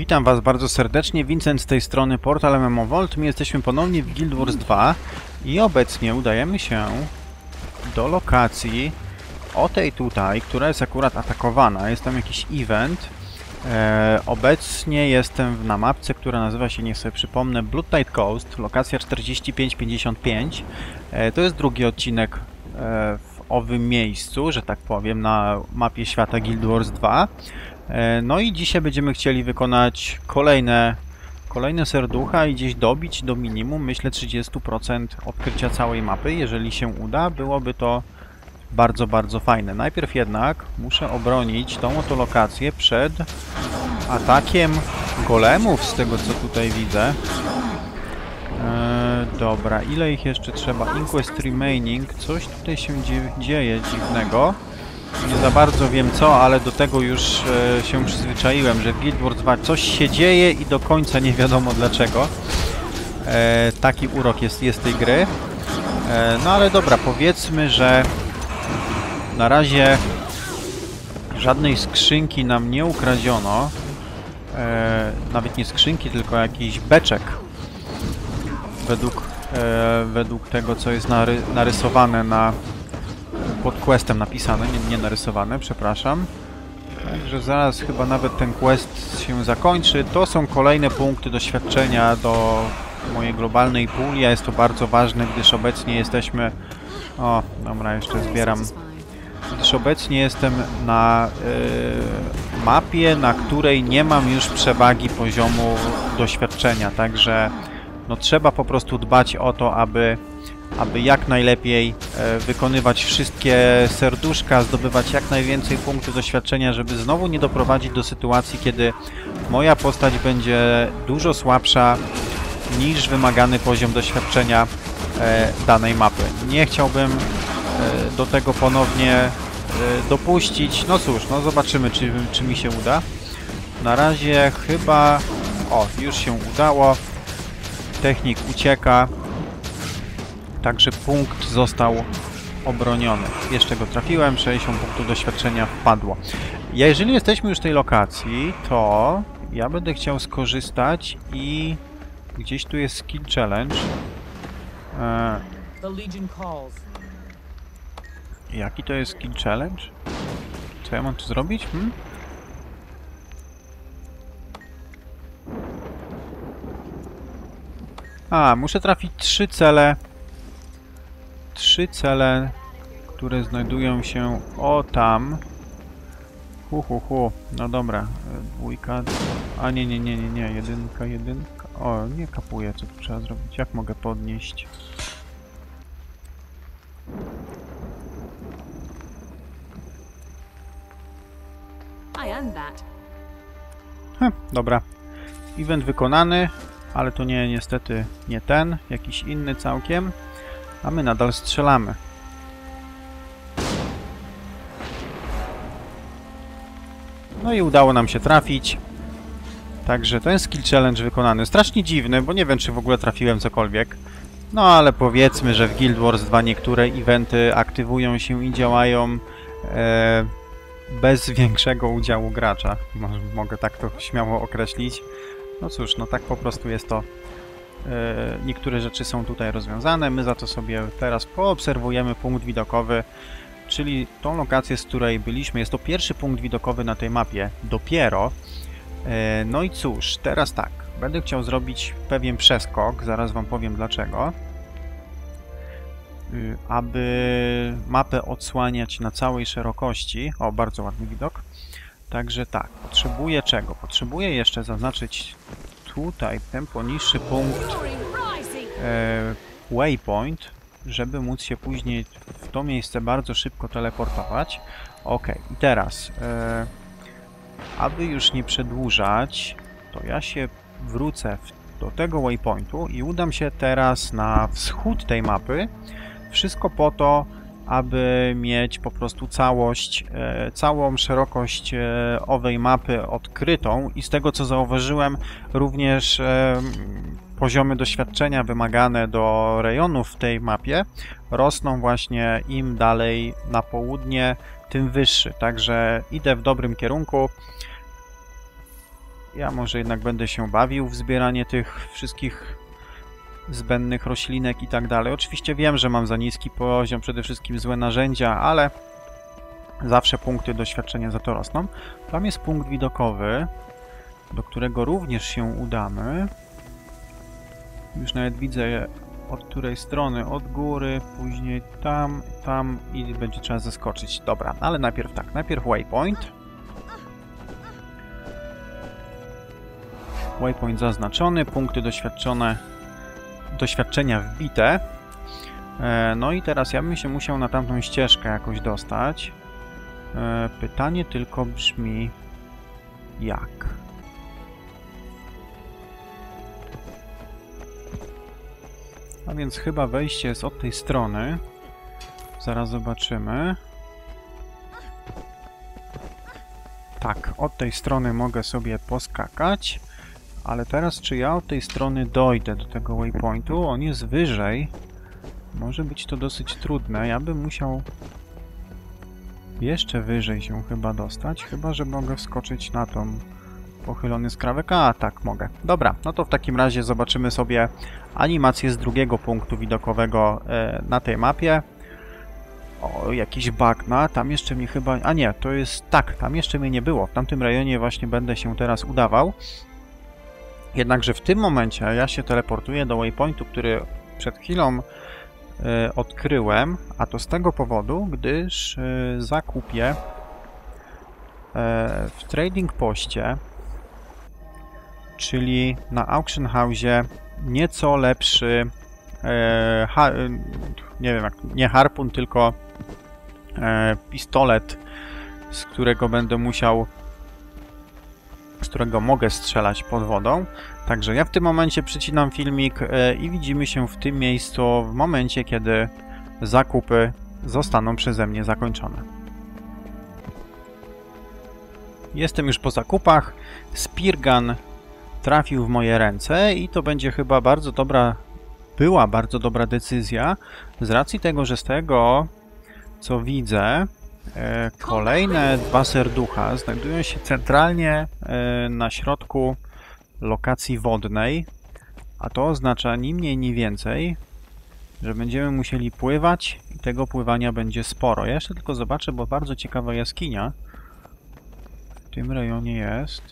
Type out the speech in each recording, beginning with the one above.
Witam Was bardzo serdecznie, Vincent z tej strony Portal MMO Vault. My jesteśmy ponownie w Guild Wars 2 i obecnie udajemy się do lokacji o tej tutaj, która jest akurat atakowana. Jest tam jakiś event. E, obecnie jestem na mapce, która nazywa się, niech sobie przypomnę, Blood Tide Coast, lokacja 4555. E, to jest drugi odcinek e, w owym miejscu, że tak powiem, na mapie świata Guild Wars 2. E, No i dzisiaj będziemy chcieli wykonać kolejne, kolejne serducha i gdzieś dobić do minimum, myślę 30% odkrycia całej mapy. Jeżeli się uda, byłoby to bardzo, bardzo fajne. Najpierw jednak muszę obronić tą oto lokację przed atakiem golemów, z tego co tutaj widzę. E, dobra, ile ich jeszcze trzeba? Inquest Remaining. Coś tutaj się dzie dzieje dziwnego. Nie za bardzo wiem co, ale do tego już e, się przyzwyczaiłem, że w Guild Wars 2 coś się dzieje i do końca nie wiadomo dlaczego. E, taki urok jest, jest tej gry. E, no ale dobra, powiedzmy, że na razie żadnej skrzynki nam nie ukradziono. E, nawet nie skrzynki, tylko jakiś beczek. Według, e, według tego, co jest nary narysowane na pod questem napisane, nie, nie narysowane, przepraszam. Także zaraz chyba nawet ten quest się zakończy. To są kolejne punkty doświadczenia do mojej globalnej puli, a jest to bardzo ważne, gdyż obecnie jesteśmy... O, dobra, jeszcze zbieram. Gdyż obecnie jestem na y, mapie, na której nie mam już przewagi poziomu doświadczenia, także no trzeba po prostu dbać o to, aby aby jak najlepiej e, wykonywać wszystkie serduszka, zdobywać jak najwięcej punktów doświadczenia, żeby znowu nie doprowadzić do sytuacji, kiedy moja postać będzie dużo słabsza niż wymagany poziom doświadczenia e, danej mapy. Nie chciałbym e, do tego ponownie dopuścić. No cóż, no zobaczymy, czy, czy mi się uda. Na razie chyba... O, już się udało. Technik ucieka. Także punkt został obroniony. Jeszcze go trafiłem, 60 punktów doświadczenia wpadło. Ja, jeżeli jesteśmy już w tej lokacji, to ja będę chciał skorzystać i gdzieś tu jest skill challenge. E, calls. jaki to jest skill challenge? Co ja mam tu zrobić? Hmm? A, muszę trafić trzy cele trzy cele, które znajdują się o tam. Hu, hu, hu. No dobra, e, dwójka. A nie, nie, nie, nie, nie, jedynka, jedynka. O, nie kapuje, co tu trzeba zrobić. Jak mogę podnieść? Hm, dobra. Event wykonany, ale to nie, niestety nie ten, jakiś inny całkiem. A my nadal strzelamy. No i udało nam się trafić. Także ten skill challenge wykonany. Strasznie dziwny, bo nie wiem, czy w ogóle trafiłem cokolwiek. No ale powiedzmy, że w Guild Wars 2 niektóre eventy aktywują się i działają e, bez większego udziału gracza. Mogę tak to śmiało określić. No cóż, no tak po prostu jest to niektóre rzeczy są tutaj rozwiązane. My za to sobie teraz poobserwujemy punkt widokowy, czyli tą lokację, z której byliśmy. Jest to pierwszy punkt widokowy na tej mapie, dopiero. E, no i cóż, teraz tak. Będę chciał zrobić pewien przeskok, zaraz Wam powiem dlaczego. Y, aby mapę odsłaniać na całej szerokości. O, bardzo ładny widok. Także tak, potrzebuję czego? Potrzebuję jeszcze zaznaczyć tutaj ten poniższy punkt e, waypoint, żeby móc się później w to miejsce bardzo szybko teleportować. Ok, i teraz, e, aby już nie przedłużać, to ja się wrócę w, do tego waypointu i udam się teraz na wschód tej mapy. Wszystko po to, aby mieć po prostu całość, e, całą szerokość e, owej mapy odkrytą i z tego co zauważyłem również e, poziomy doświadczenia wymagane do rejonów w tej mapie rosną właśnie im dalej na południe, tym wyższy. Także idę w dobrym kierunku. Ja może jednak będę się bawił w zbieranie tych wszystkich zbędnych roślinek i tak dalej. Oczywiście wiem, że mam za niski poziom, przede wszystkim złe narzędzia, ale zawsze punkty doświadczenia za to rosną. Tam jest punkt widokowy, do którego również się udamy. Już nawet widzę od której strony, od góry, później tam, tam i będzie trzeba zeskoczyć. Dobra, ale najpierw tak, najpierw waypoint. Waypoint zaznaczony, punkty doświadczone, doświadczenia wbite. E, no i teraz ja bym się musiał na tamtą ścieżkę jakoś dostać. E, pytanie tylko brzmi jak? A więc chyba wejście jest od tej strony. Zaraz zobaczymy. Tak, od tej strony mogę sobie poskakać. Ale teraz czy ja od tej strony dojdę do tego waypointu? On jest wyżej. Może być to dosyć trudne. Ja bym musiał jeszcze wyżej się chyba dostać. Chyba, że mogę wskoczyć na tą pochylony skrawek. A, tak, mogę. Dobra, no to w takim razie zobaczymy sobie animację z drugiego punktu widokowego e, na tej mapie. O, jakiś bagna. Tam jeszcze mnie chyba... A nie, to jest... Tak, tam jeszcze mnie nie było. W tamtym rejonie właśnie będę się teraz udawał. Jednakże w tym momencie ja się teleportuję do waypointu, który przed chwilą e, odkryłem, a to z tego powodu, gdyż e, zakupię e, w trading poście, czyli na auction house nieco lepszy nie wiem, nie harpun, tylko pistolet, z którego będę musiał z którego mogę strzelać pod wodą. Także ja w tym momencie przycinam filmik e, i widzimy się w tym miejscu w momencie, kiedy zakupy zostaną przeze mnie zakończone. Jestem już po zakupach. Spirgan trafił w moje ręce i to będzie chyba bardzo dobra, była bardzo dobra decyzja z racji tego, że z tego co widzę, kolejne dwa serducha znajdują się centralnie e, na środku lokacji wodnej, a to oznacza ni mniej, ni więcej, że będziemy musieli pływać i tego pływania będzie sporo. Ja jeszcze tylko zobaczę, bo bardzo ciekawa jaskinia w tym rejonie jest.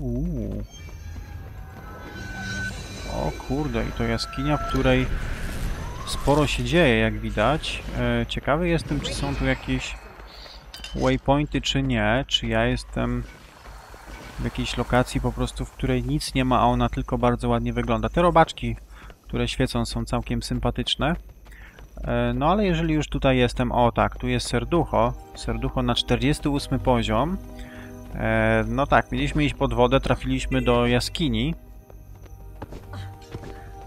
Uuu. O kurde, i to jaskinia, w której sporo się dzieje, jak widać. E, ciekawy jestem, czy są tu jakieś waypointy, czy nie. Czy ja jestem w jakiejś lokacji po prostu, w której nic nie ma, a ona tylko bardzo ładnie wygląda. Te robaczki, które świecą, są całkiem sympatyczne. E, no ale jeżeli już tutaj jestem, o tak, tu jest serducho, serducho na 48 poziom. E, no tak, mieliśmy iść pod wodę, trafiliśmy do jaskini.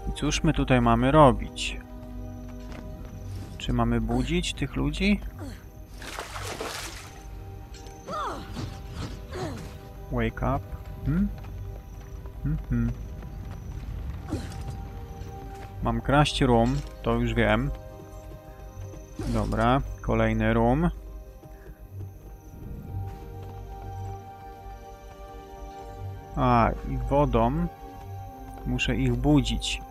I cóż my tutaj mamy robić? Czy mamy budzić tych ludzi? Wake up. Hmm? Hmm, hmm. Mam kraść room, to już wiem. Dobra, kolejny room. A, i wodą muszę ich budzić.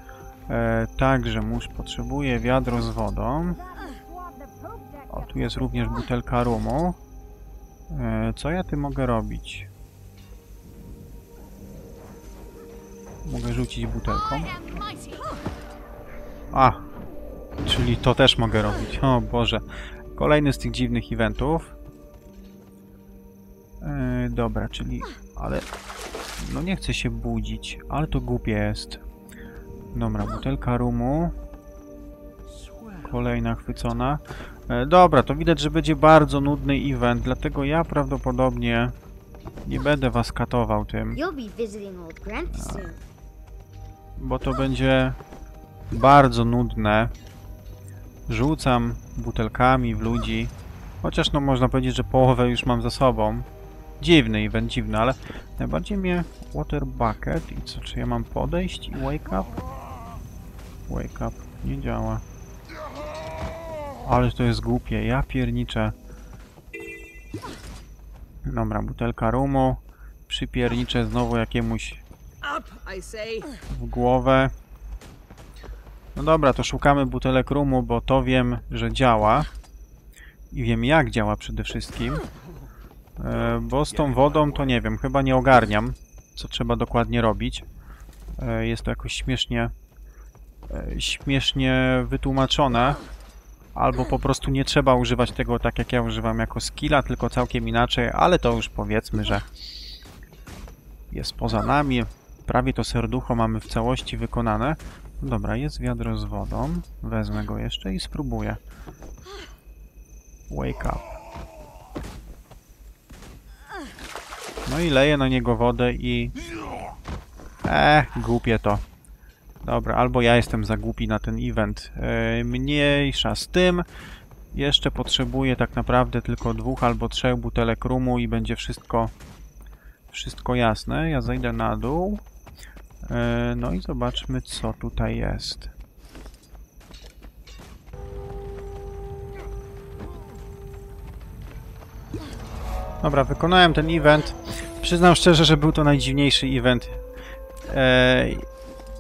E, także muszę, potrzebuję wiadro z wodą. O, tu jest również butelka rumu. E, co ja ty mogę robić? Mogę rzucić butelką. A, czyli to też mogę robić. O Boże. Kolejny z tych dziwnych eventów. E, dobra, czyli... Ale... No nie chcę się budzić, ale to głupie jest. Dobra, butelka rumu. Kolejna chwycona. E, dobra, to widać, że będzie bardzo nudny event, dlatego ja prawdopodobnie nie będę was katował tym, You'll be visiting old Grandpa soon. Bo to będzie bardzo nudne. Rzucam butelkami w ludzi, chociaż no można powiedzieć, że połowę już mam za sobą. Dziwny event, dziwny, ale najbardziej mnie water bucket i co, czy ja mam podejść i wake up? Wake up, nie działa. Ale to jest głupie, ja pierniczę. Dobra, butelka rumu. przypierniczę znowu jakiemuś. W głowę. No dobra, to szukamy butelek rumu, bo to wiem, że działa. I wiem jak działa przede wszystkim. E, bo z tą wodą to nie wiem, chyba nie ogarniam, co trzeba dokładnie robić. E, jest to jakoś śmiesznie, e, śmiesznie wytłumaczone. Albo po prostu nie trzeba używać tego tak jak ja używam jako skilla, tylko całkiem inaczej, ale to już powiedzmy, że jest poza nami. Prawie to serducho mamy w całości wykonane. Dobra, jest wiadro z wodą. Wezmę go jeszcze i spróbuję. Wake up. No i leję na niego wodę i... Eh, głupie to. Dobra, albo ja jestem za głupi na ten event. E, mniejsza z tym. Jeszcze potrzebuję tak naprawdę tylko dwóch albo trzech butelek rumu i będzie wszystko wszystko jasne. Ja zejdę na dół. E, No i zobaczmy, co tutaj jest. Dobra, wykonałem ten event. Przyznam szczerze, że był to najdziwniejszy event, e,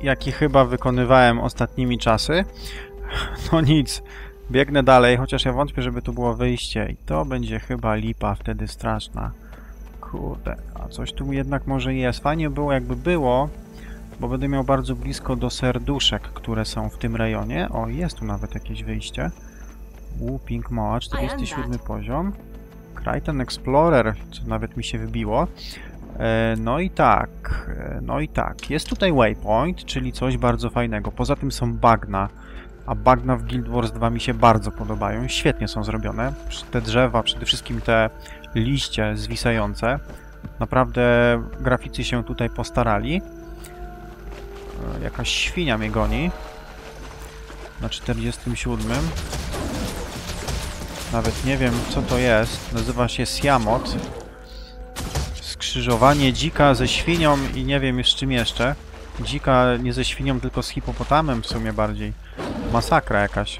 jaki chyba wykonywałem ostatnimi czasy. No nic, biegnę dalej, chociaż ja wątpię, żeby tu było wyjście. I to będzie chyba lipa wtedy straszna. Kurde, a coś tu jednak może jest. Fajnie było jakby było, bo będę miał bardzo blisko do serduszek, które są w tym rejonie. O, jest tu nawet jakieś wyjście. Whooping Moa, 47 poziom. Crichton Explorer, co nawet mi się wybiło. E, no i tak, e, no i tak. Jest tutaj waypoint, czyli coś bardzo fajnego. Poza tym są bagna, a bagna w Guild Wars 2 mi się bardzo podobają. Świetnie są zrobione. Te drzewa, przede wszystkim te liście zwisające. Naprawdę graficy się tutaj postarali. Jakaś świnia mnie goni. Na 47. Nawet nie wiem co to jest. Nazywa się Siamot. Skrzyżowanie dzika ze świnią i nie wiem z czym jeszcze. Dzika nie ze świnią, tylko z hipopotamem w sumie bardziej. Masakra jakaś.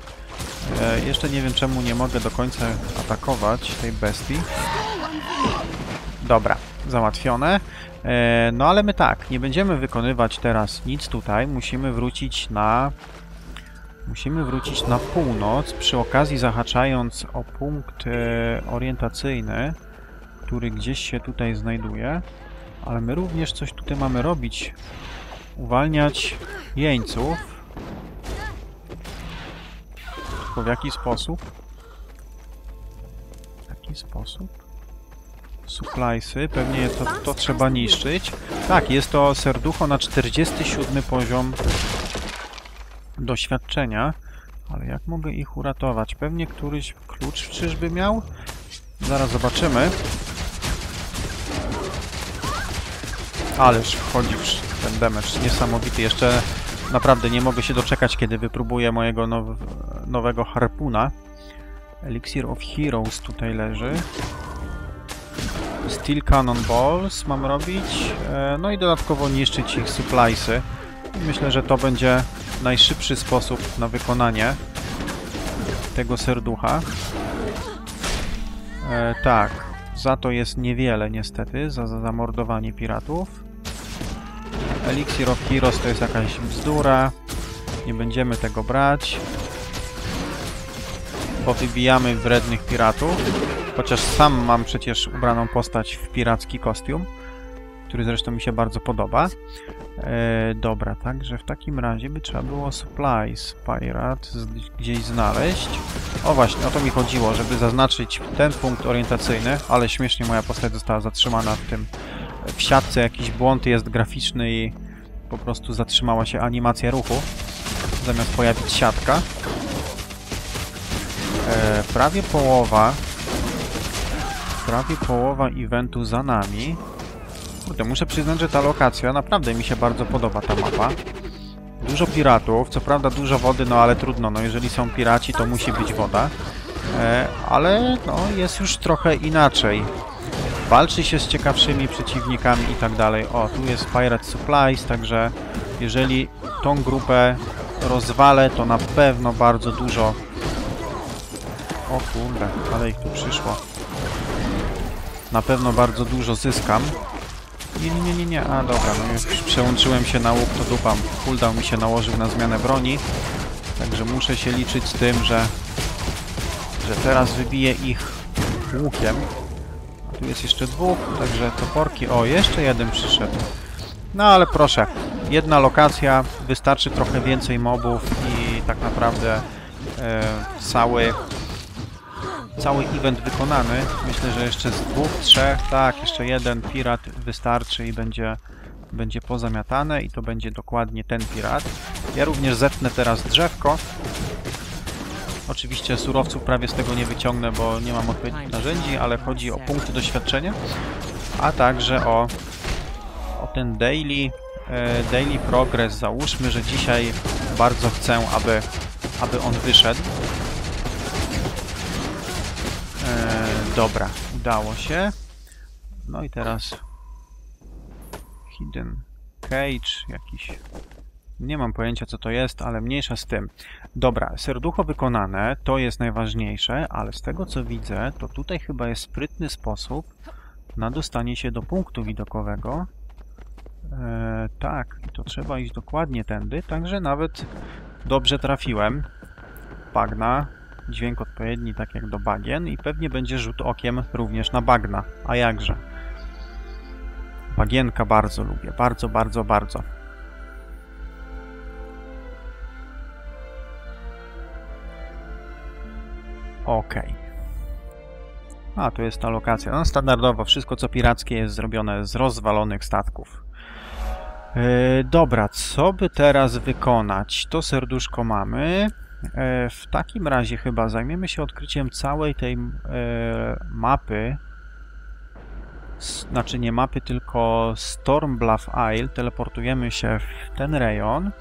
E, jeszcze nie wiem czemu nie mogę do końca atakować tej bestii. Dobra, załatwione. E, no ale my tak, nie będziemy wykonywać teraz nic tutaj. Musimy wrócić na... Musimy wrócić na północ, przy okazji zahaczając o punkt e, orientacyjny, który gdzieś się tutaj znajduje. Ale my również coś tutaj mamy robić. Uwalniać jeńców. Tylko w jaki sposób? W jaki sposób? Suppliesy, pewnie to, to trzeba niszczyć. Tak, jest to serducho na 47 poziom doświadczenia. Ale jak mogę ich uratować? Pewnie któryś klucz czyżby miał? Zaraz zobaczymy. Ależ wchodzi ten damage niesamowity. Jeszcze naprawdę nie mogę się doczekać, kiedy wypróbuję mojego now nowego harpuna. Elixir of Heroes tutaj leży. Steel Cannon Balls mam robić. E, no i dodatkowo niszczyć ich suppliesy. Myślę, że to będzie najszybszy sposób na wykonanie tego serducha. E, tak, za to jest niewiele niestety, za, za zamordowanie piratów. Elixir of Heroes to jest jakaś bzdura. Nie będziemy tego brać. Powybijamy wrednych piratów. Chociaż sam mam przecież ubraną postać w piracki kostium, który zresztą mi się bardzo podoba. E, dobra, także w takim razie by trzeba było supplies pirate z, gdzieś znaleźć. O właśnie, o to mi chodziło, żeby zaznaczyć ten punkt orientacyjny, ale śmiesznie moja postać została zatrzymana w tym w siatce jakiś błąd jest graficzny i po prostu zatrzymała się animacja ruchu zamiast pojawić siatka. E, prawie połowa prawie połowa eventu za nami. Kurde, muszę przyznać, że ta lokacja naprawdę mi się bardzo podoba, ta mapa. Dużo piratów, co prawda dużo wody, no ale trudno, no jeżeli są piraci, to musi być woda. E, ale no, jest już trochę inaczej. Walczy się z ciekawszymi przeciwnikami i tak dalej. O, tu jest Pirate Supplies, także jeżeli tą grupę rozwalę, to na pewno bardzo dużo... O kurde, ale ich tu przyszło. Na pewno bardzo dużo zyskam. Nie, nie, nie, nie. A dobra, no już przełączyłem się na łuk, to dupam. Cooldown mi się nałożył na zmianę broni. Także muszę się liczyć z tym, że, że teraz wybiję ich łukiem. A tu jest jeszcze dwóch, także toporki. O, jeszcze jeden przyszedł. No ale proszę, jedna lokacja, wystarczy trochę więcej mobów i tak naprawdę e, cały cały event wykonany. Myślę, że jeszcze z dwóch, trzech, tak, jeszcze jeden pirat wystarczy i będzie, będzie pozamiatane i to będzie dokładnie ten pirat. Ja również zetnę teraz drzewko. Oczywiście surowców prawie z tego nie wyciągnę, bo nie mam odpowiednich narzędzi, ale chodzi o punkty doświadczenia, a także o, o ten daily, e, daily progress. Załóżmy, że dzisiaj bardzo chcę, aby, aby on wyszedł. Dobra, udało się. No i teraz Hidden Cage, jakiś... Nie mam pojęcia co to jest, ale mniejsza z tym. Dobra, serducho wykonane, to jest najważniejsze, ale z tego co widzę, to tutaj chyba jest sprytny sposób na dostanie się do punktu widokowego. E, tak, to trzeba iść dokładnie tędy, także nawet dobrze trafiłem. Bagna, dźwięk odpowiedni, tak jak do bagien i pewnie będzie rzut okiem również na bagna. A jakże? Bagienka bardzo lubię, bardzo, bardzo, bardzo. Okej. A, tu jest ta lokacja. No standardowo, wszystko co pirackie jest zrobione z rozwalonych statków. Yy, dobra, co by teraz wykonać? To serduszko mamy. E, W takim razie chyba zajmiemy się odkryciem całej tej e, mapy. Znaczy nie mapy, tylko Stormbluff Isle. Teleportujemy się w ten rejon.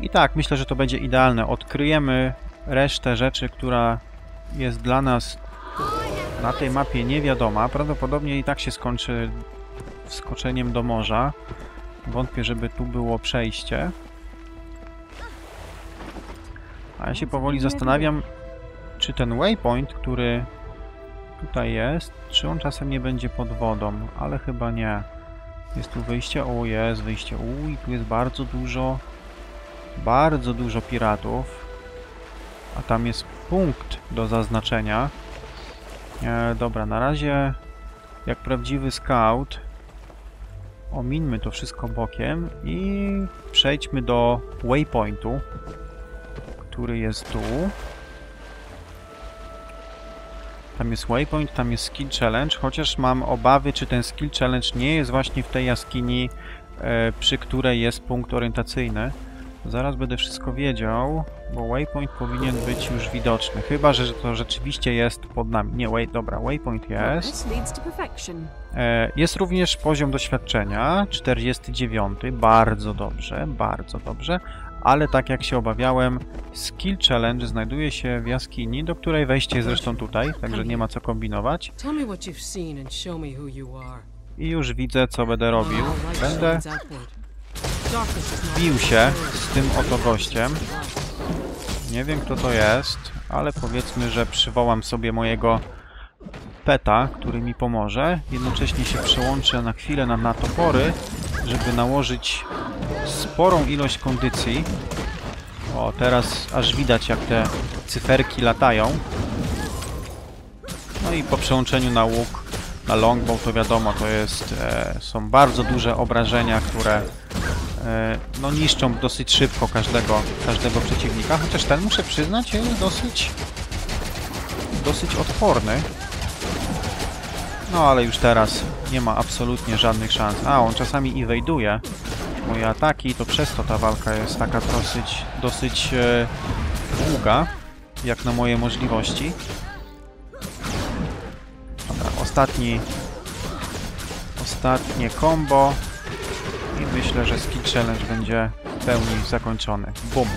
I tak, myślę, że to będzie idealne. Odkryjemy resztę rzeczy, która jest dla nas na tej mapie niewiadoma. Prawdopodobnie i tak się skończy wskoczeniem do morza. Wątpię, żeby tu było przejście. A ja się powoli zastanawiam, czy ten waypoint, który tutaj jest, czy on czasem nie będzie pod wodą, ale chyba nie. Jest tu wyjście, o jest wyjście, u i tu jest bardzo dużo, bardzo dużo piratów. A tam jest punkt do zaznaczenia. E, dobra, na razie jak prawdziwy scout omińmy to wszystko bokiem i przejdźmy do waypointu który jest tu. Tam jest waypoint, tam jest skill challenge, chociaż mam obawy, czy ten skill challenge nie jest właśnie w tej jaskini, e, przy której jest punkt orientacyjny. Zaraz będę wszystko wiedział, bo waypoint powinien być już widoczny. Chyba, że to rzeczywiście jest pod nami. Nie, wait, dobra, waypoint jest. E, Jest również poziom doświadczenia, 49, bardzo dobrze, bardzo dobrze, ale tak jak się obawiałem, Skill Challenge znajduje się w jaskini, do której wejście jest zresztą tutaj, także nie ma co kombinować. I już widzę, co będę robił. Light Będę bił się z tym oto gościem. Nie wiem, kto to jest, ale powiedzmy, że przywołam sobie mojego peta, który mi pomoże. Jednocześnie się przełączę na chwilę na, na topory, żeby nałożyć sporą ilość kondycji. O, teraz aż widać, jak te cyferki latają. No i po przełączeniu na łuk, na longbow, to wiadomo, to jest, e, są bardzo duże obrażenia, które e, no, niszczą dosyć szybko każdego, każdego przeciwnika, chociaż ten, muszę przyznać, jest dosyć, dosyć odporny. No, ale już teraz nie ma absolutnie żadnych szans. A, on czasami i wejduje moje ataki, to przez to ta walka jest taka dosyć, dosyć e, długa, jak na moje możliwości. Dobra, ostatni, ostatnie combo i myślę, że skill challenge będzie w pełni zakończony. Bum.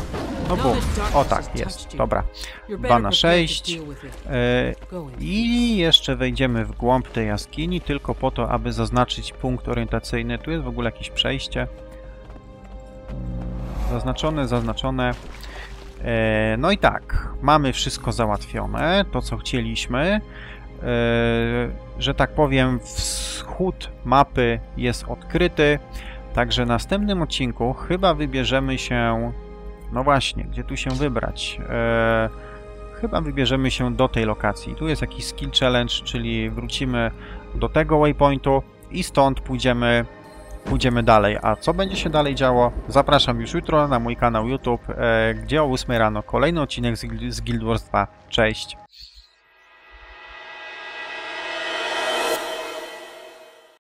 No bum. O tak, jest. Dobra. You're 2 better na prepared to 6. deal with it. E, Go in. I jeszcze wejdziemy w głąb tej jaskini, tylko po to, aby zaznaczyć punkt orientacyjny. Tu jest w ogóle jakieś przejście. Zaznaczone, zaznaczone. E, no i tak, mamy wszystko załatwione, to co chcieliśmy. E, że tak powiem, wschód mapy jest odkryty. Także w następnym odcinku chyba wybierzemy się. No właśnie, gdzie tu się wybrać? Eee, chyba wybierzemy się do tej lokacji. Tu jest jakiś skill challenge, czyli wrócimy do tego waypointu i stąd pójdziemy, pójdziemy dalej. A co będzie się dalej działo? Zapraszam już jutro na mój kanał YouTube, e, gdzie o 8 rano kolejny odcinek z, z Guild Wars 2. Cześć!